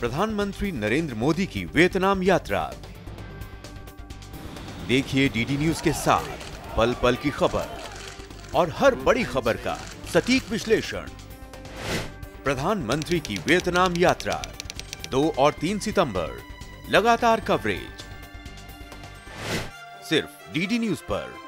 प्रधानमंत्री नरेंद्र मोदी की वियतनाम यात्रा। देखिए डीडी न्यूज़ के साथ पल पल की खबर और हर बड़ी खबर का सटीक विश्लेषण। प्रधानमंत्री की वियतनाम यात्रा, दो और तीन सितंबर, लगातार कवरेज। सिर्फ़ डीडी न्यूज़ पर।